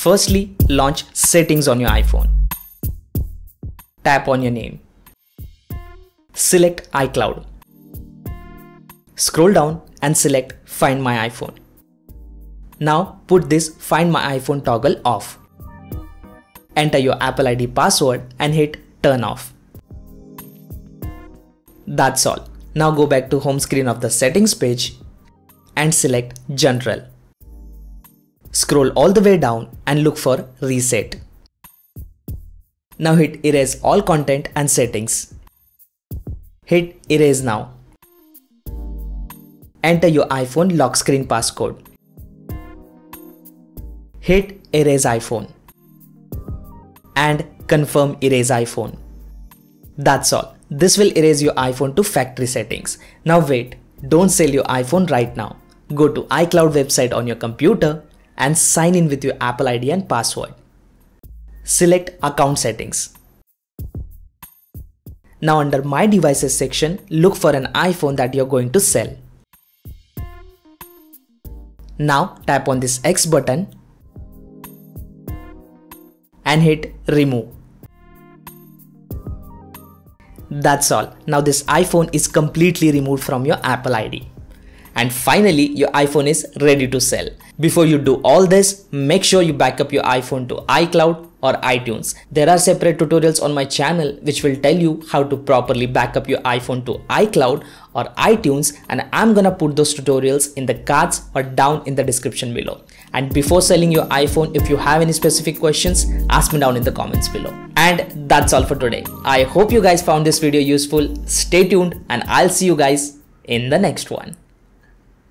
Firstly, launch settings on your iPhone. Tap on your name. Select iCloud. Scroll down and select Find My iPhone. Now put this Find My iPhone toggle off. Enter your Apple ID password and hit Turn off. That's all. Now go back to home screen of the settings page and select General. Scroll all the way down and look for Reset. Now hit Erase all content and settings. Hit Erase now. Enter your iPhone lock screen passcode. Hit Erase iPhone. And confirm Erase iPhone. That's all. This will erase your iPhone to factory settings. Now wait, don't sell your iPhone right now. Go to iCloud website on your computer and sign in with your Apple ID and password. Select account settings. Now under my devices section, look for an iPhone that you're going to sell. Now tap on this X button and hit remove. That's all. Now this iPhone is completely removed from your Apple ID. And finally, your iPhone is ready to sell. Before you do all this, make sure you back up your iPhone to iCloud or iTunes. There are separate tutorials on my channel which will tell you how to properly back up your iPhone to iCloud or iTunes and I'm gonna put those tutorials in the cards or down in the description below. And before selling your iPhone, if you have any specific questions, ask me down in the comments below. And that's all for today. I hope you guys found this video useful. Stay tuned and I'll see you guys in the next one.